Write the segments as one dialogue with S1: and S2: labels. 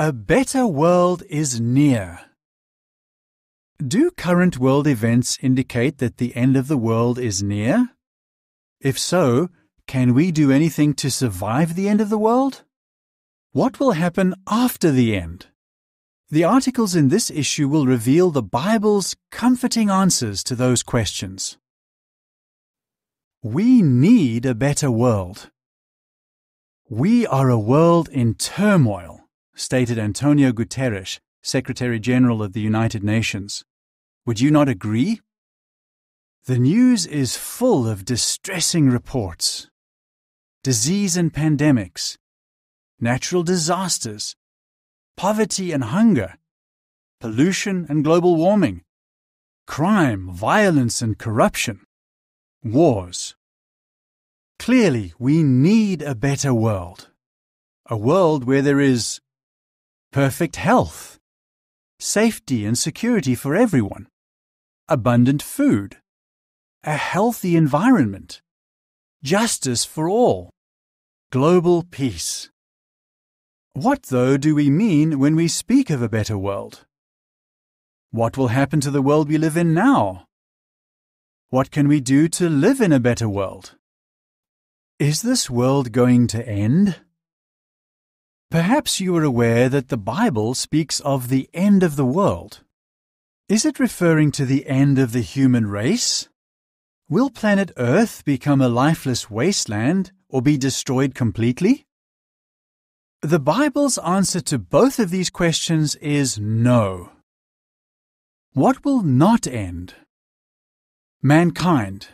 S1: A better world is near. Do current world events indicate that the end of the world is near? If so, can we do anything to survive the end of the world? What will happen after the end? The articles in this issue will reveal the Bible's comforting answers to those questions. We need a better world. We are a world in turmoil, stated Antonio Guterres, Secretary General of the United Nations. Would you not agree? The news is full of distressing reports. Disease and pandemics, natural disasters, poverty and hunger, pollution and global warming, crime, violence and corruption, wars. Clearly, we need a better world. A world where there is perfect health, safety and security for everyone, abundant food, a healthy environment, justice for all, global peace. What, though, do we mean when we speak of a better world? What will happen to the world we live in now? What can we do to live in a better world? Is this world going to end? Perhaps you are aware that the Bible speaks of the end of the world. Is it referring to the end of the human race? Will planet Earth become a lifeless wasteland or be destroyed completely? The Bible's answer to both of these questions is no. What will not end? Mankind.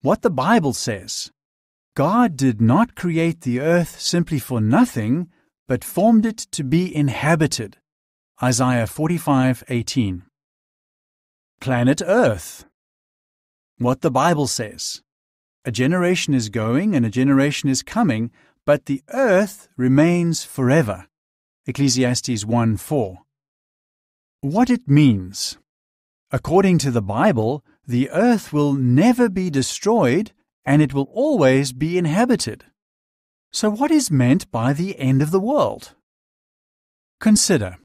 S1: What the Bible says. God did not create the earth simply for nothing, but formed it to be inhabited. Isaiah 45:18. Planet Earth. What the Bible says. A generation is going and a generation is coming, but the earth remains forever. Ecclesiastes 1:4. What it means. According to the Bible, the earth will never be destroyed and it will always be inhabited. So, what is meant by the end of the world? Consider.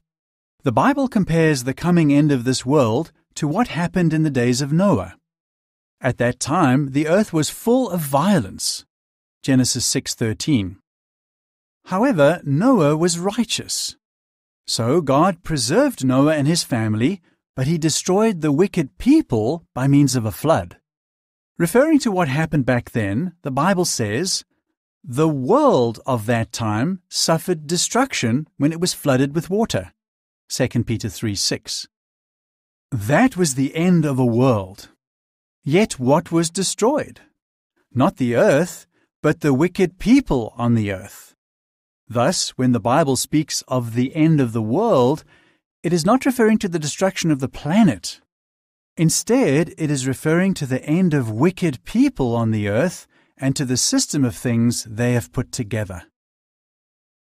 S1: The Bible compares the coming end of this world to what happened in the days of Noah. At that time, the earth was full of violence. Genesis 6:13. However, Noah was righteous. So God preserved Noah and his family, but he destroyed the wicked people by means of a flood. Referring to what happened back then, the Bible says, The world of that time suffered destruction when it was flooded with water. 2 Peter 3 6. That was the end of a world. Yet what was destroyed? Not the earth, but the wicked people on the earth. Thus, when the Bible speaks of the end of the world, it is not referring to the destruction of the planet, Instead, it is referring to the end of wicked people on the earth and to the system of things they have put together.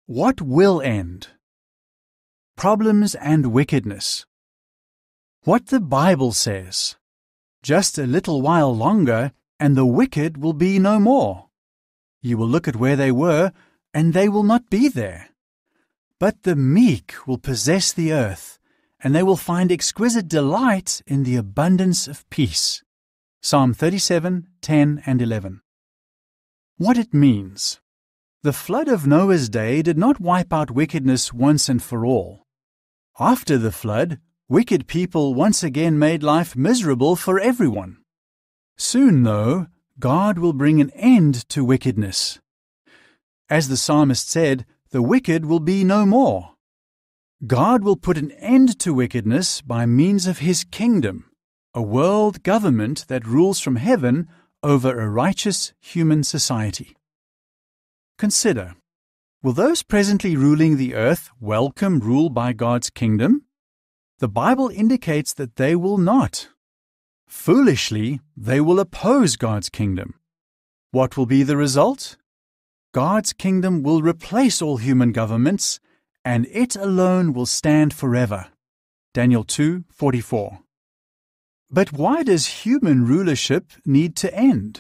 S1: What will end? Problems and wickedness. What the Bible says. Just a little while longer, and the wicked will be no more. You will look at where they were, and they will not be there. But the meek will possess the earth and they will find exquisite delight in the abundance of peace. Psalm 37, 10 and 11. What it means. The flood of Noah's day did not wipe out wickedness once and for all. After the flood, wicked people once again made life miserable for everyone. Soon, though, God will bring an end to wickedness. As the psalmist said, the wicked will be no more. God will put an end to wickedness by means of his kingdom, a world government that rules from heaven over a righteous human society. Consider Will those presently ruling the earth welcome rule by God's kingdom? The Bible indicates that they will not. Foolishly, they will oppose God's kingdom. What will be the result? God's kingdom will replace all human governments and it alone will stand forever. Daniel 2:44. But why does human rulership need to end?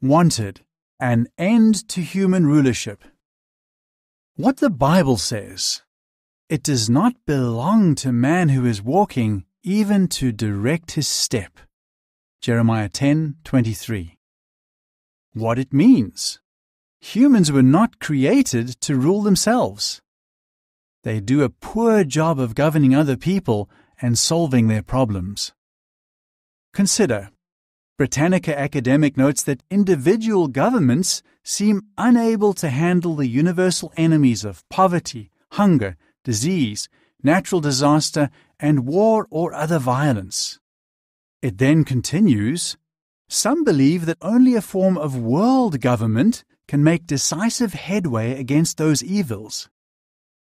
S1: Wanted an end to human rulership. What the Bible says. It does not belong to man who is walking even to direct his step. Jeremiah 10:23. What it means. Humans were not created to rule themselves. They do a poor job of governing other people and solving their problems. Consider Britannica Academic notes that individual governments seem unable to handle the universal enemies of poverty, hunger, disease, natural disaster, and war or other violence. It then continues Some believe that only a form of world government can make decisive headway against those evils.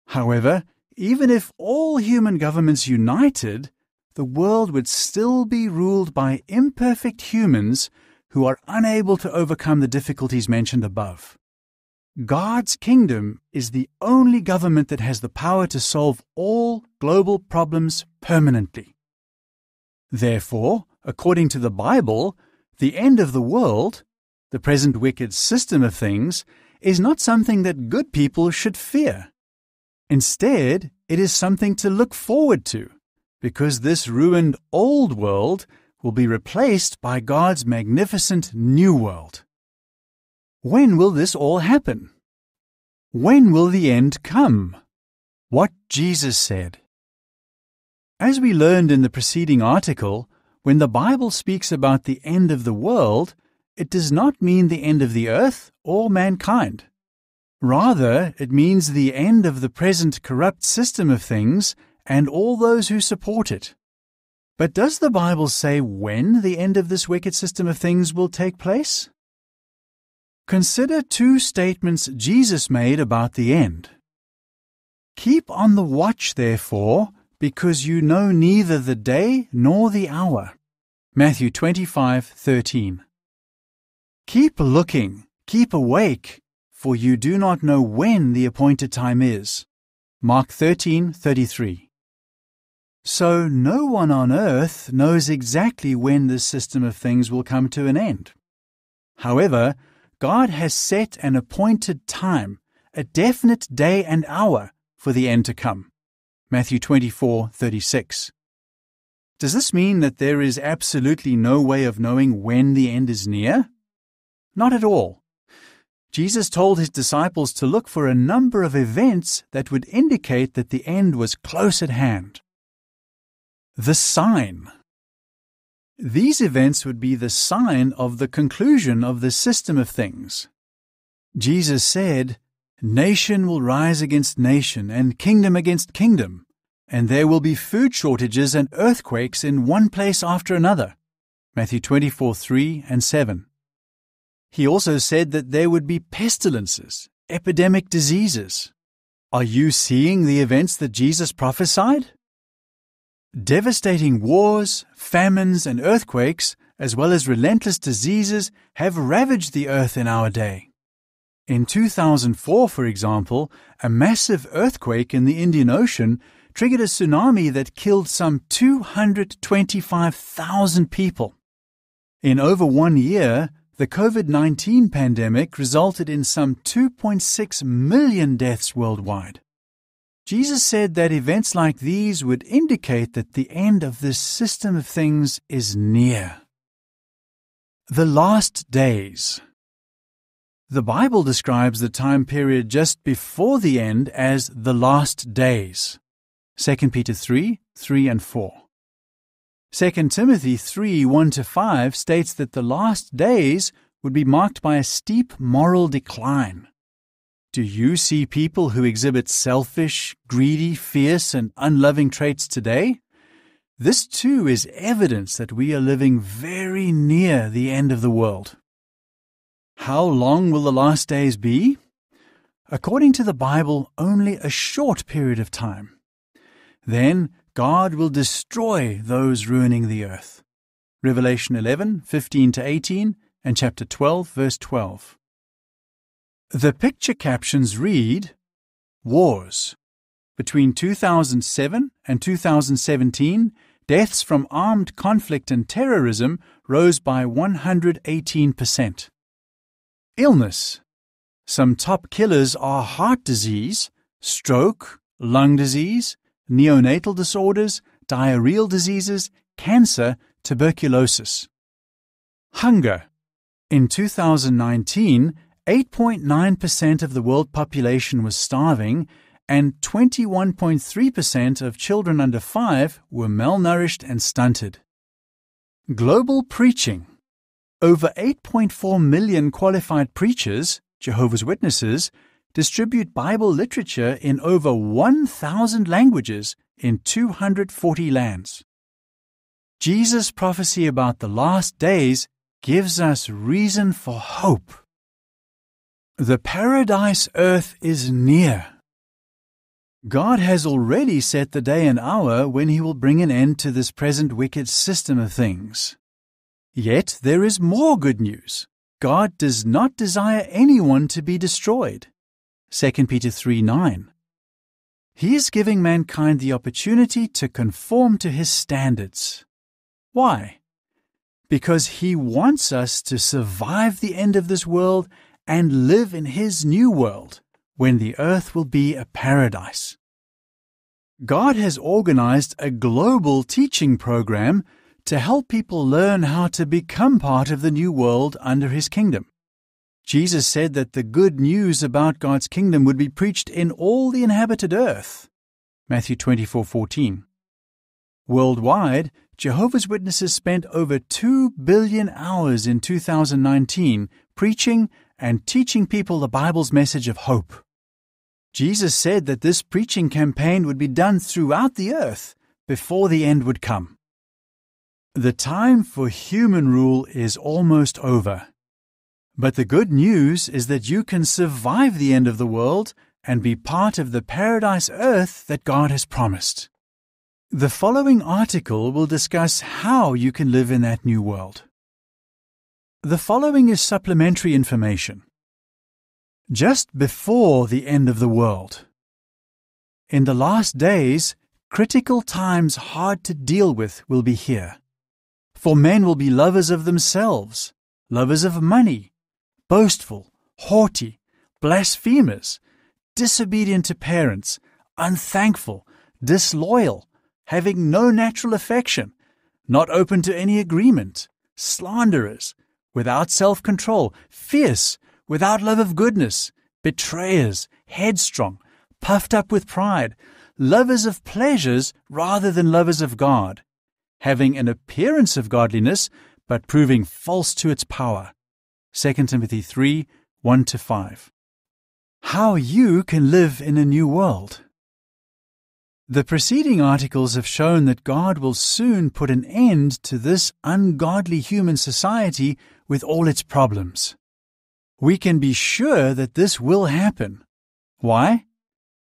S1: However, even if all human governments united, the world would still be ruled by imperfect humans who are unable to overcome the difficulties mentioned above. God's kingdom is the only government that has the power to solve all global problems permanently. Therefore, according to the Bible, the end of the world, the present wicked system of things, is not something that good people should fear. Instead, it is something to look forward to because this ruined old world will be replaced by God's magnificent new world. When will this all happen? When will the end come? What Jesus said. As we learned in the preceding article, when the Bible speaks about the end of the world, it does not mean the end of the earth or mankind. Rather, it means the end of the present corrupt system of things and all those who support it. But does the Bible say when the end of this wicked system of things will take place? Consider two statements Jesus made about the end. Keep on the watch, therefore, because you know neither the day nor the hour. Matthew 25:13. Keep looking, keep awake, for you do not know when the appointed time is. Mark 13:33. So no one on earth knows exactly when this system of things will come to an end. However, God has set an appointed time, a definite day and hour for the end to come. Matthew 24:36. Does this mean that there is absolutely no way of knowing when the end is near? Not at all. Jesus told his disciples to look for a number of events that would indicate that the end was close at hand. The sign. These events would be the sign of the conclusion of the system of things. Jesus said, Nation will rise against nation and kingdom against kingdom, and there will be food shortages and earthquakes in one place after another. Matthew 24 3 and 7. He also said that there would be pestilences, epidemic diseases. Are you seeing the events that Jesus prophesied? Devastating wars, famines, and earthquakes, as well as relentless diseases, have ravaged the earth in our day. In 2004, for example, a massive earthquake in the Indian Ocean triggered a tsunami that killed some 225,000 people. In over one year, the COVID 19 pandemic resulted in some 2.6 million deaths worldwide. Jesus said that events like these would indicate that the end of this system of things is near. The last days. The Bible describes the time period just before the end as the last days. 2 Peter 3 3 and 4. 2 Timothy 3 1 to 5 states that the last days would be marked by a steep moral decline. Do you see people who exhibit selfish, greedy, fierce, and unloving traits today? This too is evidence that we are living very near the end of the world. How long will the last days be? According to the Bible, only a short period of time. Then God will destroy those ruining the earth. Revelation 11, 15 to 18, and chapter 12, verse 12. The picture captions read Wars. Between 2007 and 2017, deaths from armed conflict and terrorism rose by 118%. Illness. Some top killers are heart disease, stroke, lung disease, neonatal disorders, diarrheal diseases, cancer, tuberculosis. Hunger. In 2019, 8.9% of the world population was starving, and 21.3% of children under 5 were malnourished and stunted. Global preaching. Over 8.4 million qualified preachers, Jehovah's Witnesses, distribute Bible literature in over 1,000 languages in 240 lands. Jesus' prophecy about the last days gives us reason for hope. The paradise earth is near. God has already set the day and hour when He will bring an end to this present wicked system of things. Yet there is more good news. God does not desire anyone to be destroyed. 2 Peter 3 9. He is giving mankind the opportunity to conform to His standards. Why? Because He wants us to survive the end of this world and live in His new world when the earth will be a paradise. God has organized a global teaching program to help people learn how to become part of the new world under His kingdom. Jesus said that the good news about God's kingdom would be preached in all the inhabited earth. Matthew 24:14. Worldwide, Jehovah's Witnesses spent over 2 billion hours in 2019 preaching and teaching people the Bible's message of hope. Jesus said that this preaching campaign would be done throughout the earth before the end would come. The time for human rule is almost over. But the good news is that you can survive the end of the world and be part of the paradise earth that God has promised. The following article will discuss how you can live in that new world. The following is supplementary information just before the end of the world. In the last days, critical times hard to deal with will be here. For men will be lovers of themselves, lovers of money, boastful, haughty, blasphemers, disobedient to parents, unthankful, disloyal, having no natural affection, not open to any agreement, slanderers, without self control, fierce, without love of goodness, betrayers, headstrong, puffed up with pride, lovers of pleasures rather than lovers of God, having an appearance of godliness, but proving false to its power. 2 Timothy 3 1 to 5. How you can live in a new world. The preceding articles have shown that God will soon put an end to this ungodly human society with all its problems we can be sure that this will happen. Why?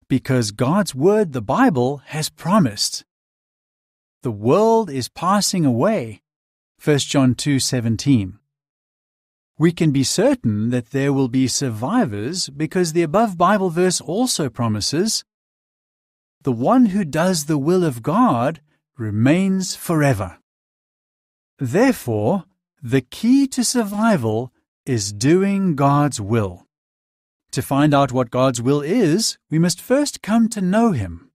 S1: Because God's Word, the Bible, has promised. The world is passing away. 1 John 2:17. We can be certain that there will be survivors because the above Bible verse also promises the one who does the will of God remains forever. Therefore, the key to survival is doing God's will. To find out what God's will is, we must first come to know Him.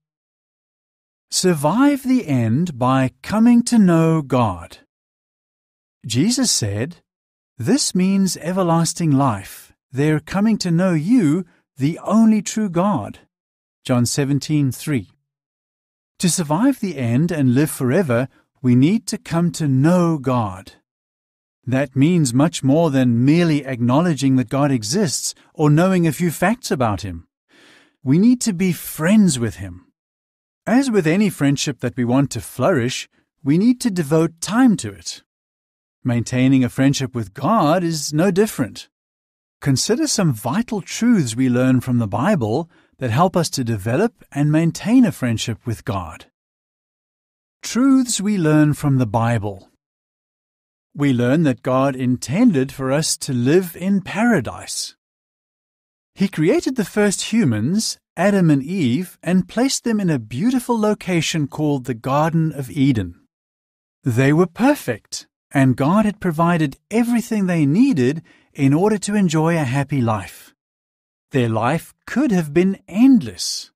S1: Survive the end by coming to know God. Jesus said, This means everlasting life. They're coming to know you, the only true God. John 17:3. To survive the end and live forever, we need to come to know God. That means much more than merely acknowledging that God exists or knowing a few facts about Him. We need to be friends with Him. As with any friendship that we want to flourish, we need to devote time to it. Maintaining a friendship with God is no different. Consider some vital truths we learn from the Bible that help us to develop and maintain a friendship with God. Truths we learn from the Bible we learn that God intended for us to live in paradise. He created the first humans, Adam and Eve, and placed them in a beautiful location called the Garden of Eden. They were perfect, and God had provided everything they needed in order to enjoy a happy life. Their life could have been endless.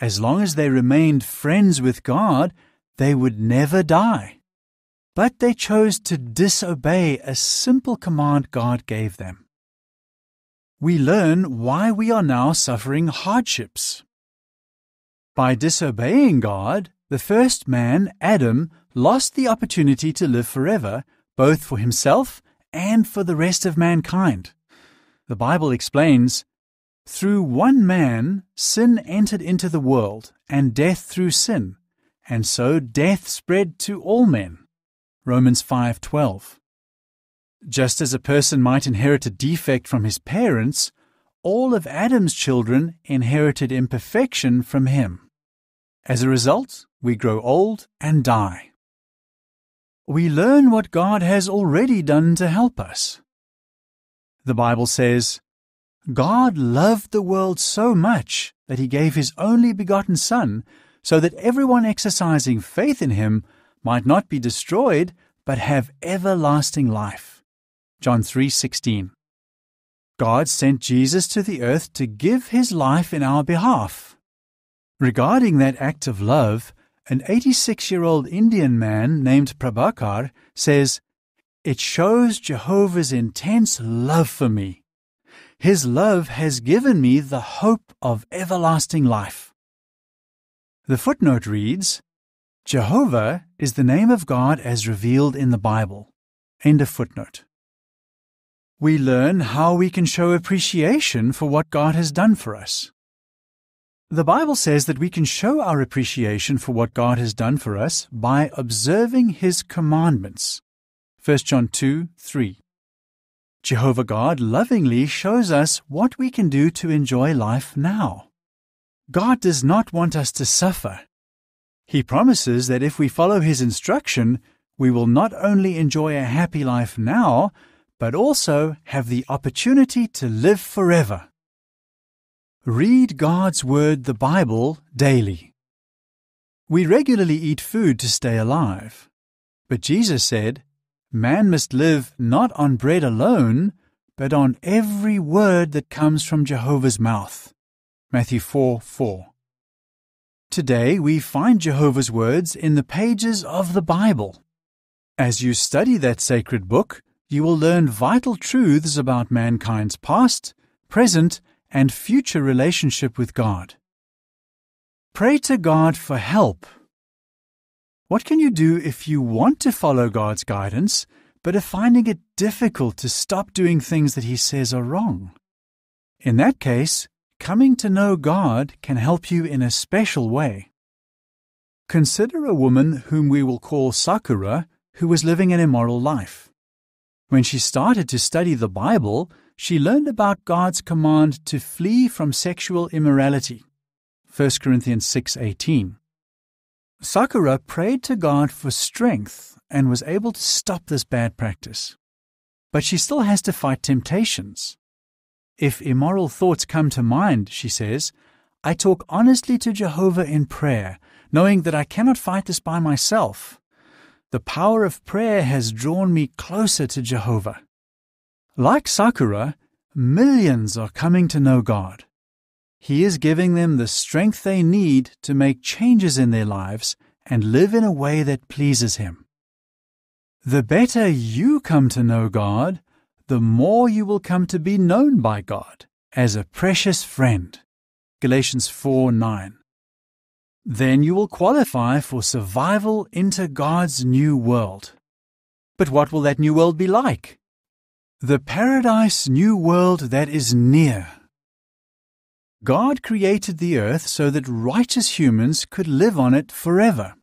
S1: As long as they remained friends with God, they would never die. But they chose to disobey a simple command God gave them. We learn why we are now suffering hardships. By disobeying God, the first man, Adam, lost the opportunity to live forever, both for himself and for the rest of mankind. The Bible explains Through one man, sin entered into the world, and death through sin, and so death spread to all men. Romans 5:12. Just as a person might inherit a defect from his parents, all of Adam's children inherited imperfection from him. As a result, we grow old and die. We learn what God has already done to help us. The Bible says, God loved the world so much that he gave his only begotten Son, so that everyone exercising faith in him might not be destroyed, but have everlasting life. John 3:16. God sent Jesus to the earth to give his life in our behalf. Regarding that act of love, an 86-year-old Indian man named Prabhakar says, "It shows Jehovah's intense love for me. His love has given me the hope of everlasting life." The footnote reads, Jehovah is the name of God as revealed in the Bible. End of footnote. We learn how we can show appreciation for what God has done for us. The Bible says that we can show our appreciation for what God has done for us by observing His commandments. 1 John 2 3. Jehovah God lovingly shows us what we can do to enjoy life now. God does not want us to suffer. He promises that if we follow His instruction, we will not only enjoy a happy life now, but also have the opportunity to live forever. Read God's Word, the Bible, daily. We regularly eat food to stay alive. But Jesus said, Man must live not on bread alone, but on every word that comes from Jehovah's mouth. Matthew 4 4. Today we find Jehovah's words in the pages of the Bible. As you study that sacred book, you will learn vital truths about mankind's past, present, and future relationship with God. Pray to God for help. What can you do if you want to follow God's guidance, but are finding it difficult to stop doing things that He says are wrong? In that case, coming to know God can help you in a special way. Consider a woman whom we will call Sakura, who was living an immoral life. When she started to study the Bible, she learned about God's command to flee from sexual immorality. 1 Corinthians 6:18. Sakura prayed to God for strength and was able to stop this bad practice. But she still has to fight temptations. If immoral thoughts come to mind, she says, I talk honestly to Jehovah in prayer, knowing that I cannot fight this by myself. The power of prayer has drawn me closer to Jehovah. Like Sakura, millions are coming to know God. He is giving them the strength they need to make changes in their lives and live in a way that pleases Him. The better you come to know God, the more you will come to be known by God as a precious friend. Galatians 4 9. Then you will qualify for survival into God's new world. But what will that new world be like? The paradise new world that is near. God created the earth so that righteous humans could live on it forever.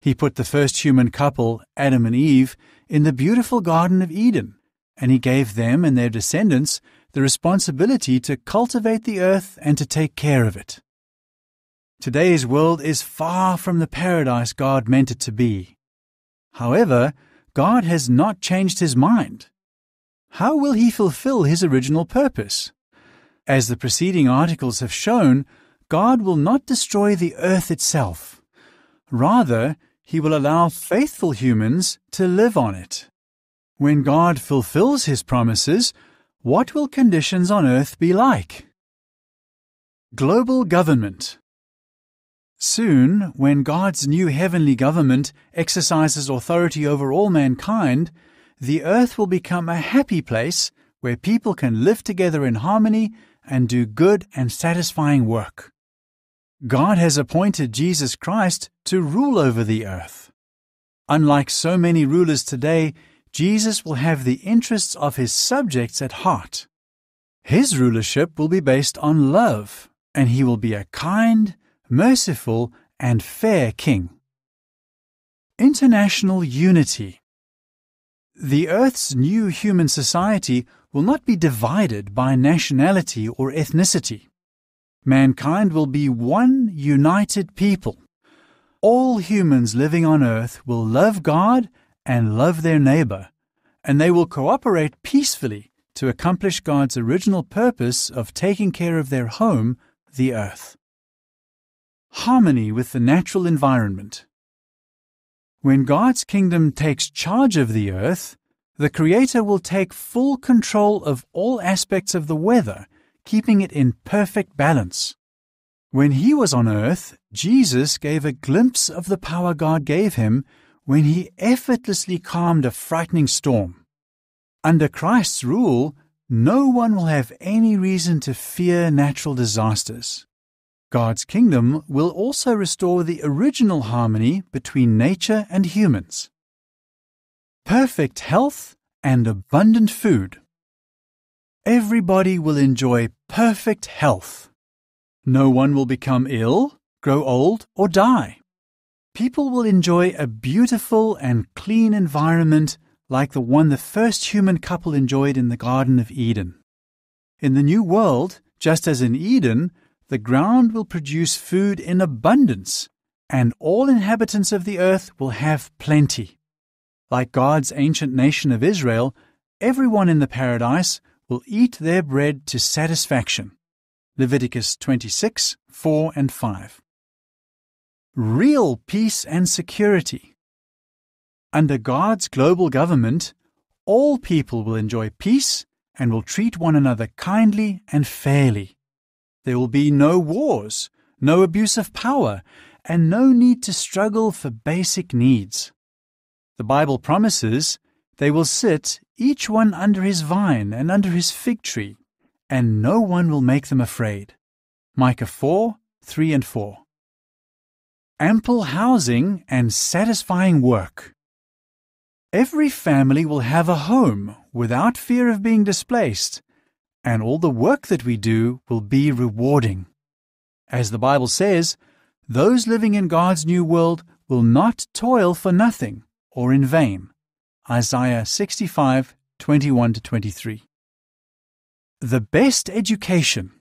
S1: He put the first human couple, Adam and Eve, in the beautiful Garden of Eden and he gave them and their descendants the responsibility to cultivate the earth and to take care of it. Today's world is far from the paradise God meant it to be. However, God has not changed his mind. How will he fulfill his original purpose? As the preceding articles have shown, God will not destroy the earth itself. Rather, he will allow faithful humans to live on it. When God fulfills his promises, what will conditions on earth be like? Global Government Soon, when God's new heavenly government exercises authority over all mankind, the earth will become a happy place where people can live together in harmony and do good and satisfying work. God has appointed Jesus Christ to rule over the earth. Unlike so many rulers today, Jesus will have the interests of his subjects at heart. His rulership will be based on love, and he will be a kind, merciful, and fair king. International Unity The Earth's new human society will not be divided by nationality or ethnicity. Mankind will be one united people. All humans living on earth will love God and love their neighbor, and they will cooperate peacefully to accomplish God's original purpose of taking care of their home, the earth. Harmony with the natural environment. When God's kingdom takes charge of the earth, the Creator will take full control of all aspects of the weather, keeping it in perfect balance. When he was on earth, Jesus gave a glimpse of the power God gave him when he effortlessly calmed a frightening storm. Under Christ's rule, no one will have any reason to fear natural disasters. God's kingdom will also restore the original harmony between nature and humans. Perfect health and abundant food. Everybody will enjoy perfect health. No one will become ill, grow old, or die. People will enjoy a beautiful and clean environment like the one the first human couple enjoyed in the Garden of Eden. In the New World, just as in Eden, the ground will produce food in abundance, and all inhabitants of the earth will have plenty. Like God's ancient nation of Israel, everyone in the paradise will eat their bread to satisfaction. Leviticus 26, 4 and 5. Real peace and security. Under God's global government, all people will enjoy peace and will treat one another kindly and fairly. There will be no wars, no abuse of power, and no need to struggle for basic needs. The Bible promises they will sit, each one under his vine and under his fig tree, and no one will make them afraid. Micah 4 3 and 4. Ample housing and satisfying work. Every family will have a home without fear of being displaced and all the work that we do will be rewarding. As the Bible says, those living in God's new world will not toil for nothing or in vain. Isaiah 65 21 23. The best education.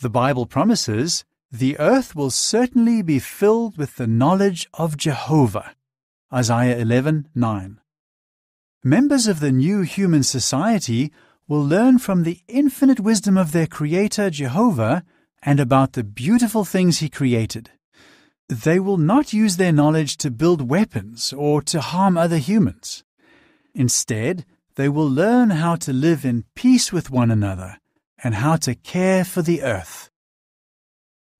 S1: The Bible promises the earth will certainly be filled with the knowledge of Jehovah. Isaiah 11 9. Members of the new human society will learn from the infinite wisdom of their Creator Jehovah and about the beautiful things He created. They will not use their knowledge to build weapons or to harm other humans. Instead, they will learn how to live in peace with one another and how to care for the earth.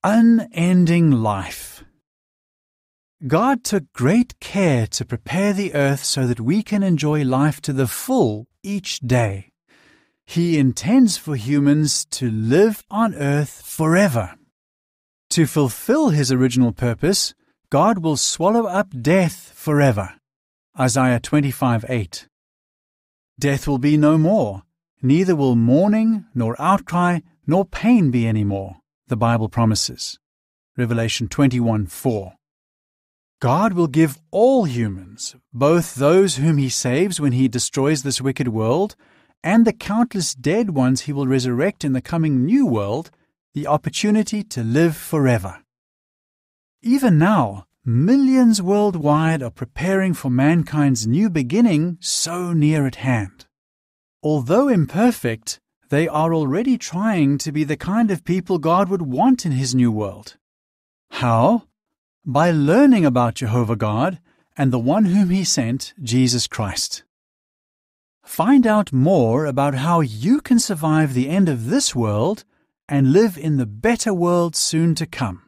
S1: Unending life. God took great care to prepare the earth so that we can enjoy life to the full each day. He intends for humans to live on earth forever. To fulfill his original purpose, God will swallow up death forever. Isaiah 25 8. Death will be no more, neither will mourning, nor outcry, nor pain be any more, the Bible promises. Revelation 21 4. God will give all humans, both those whom he saves when he destroys this wicked world, and the countless dead ones he will resurrect in the coming new world the opportunity to live forever. Even now, millions worldwide are preparing for mankind's new beginning so near at hand. Although imperfect, they are already trying to be the kind of people God would want in his new world. How? By learning about Jehovah God and the one whom he sent, Jesus Christ. Find out more about how you can survive the end of this world and live in the better world soon to come.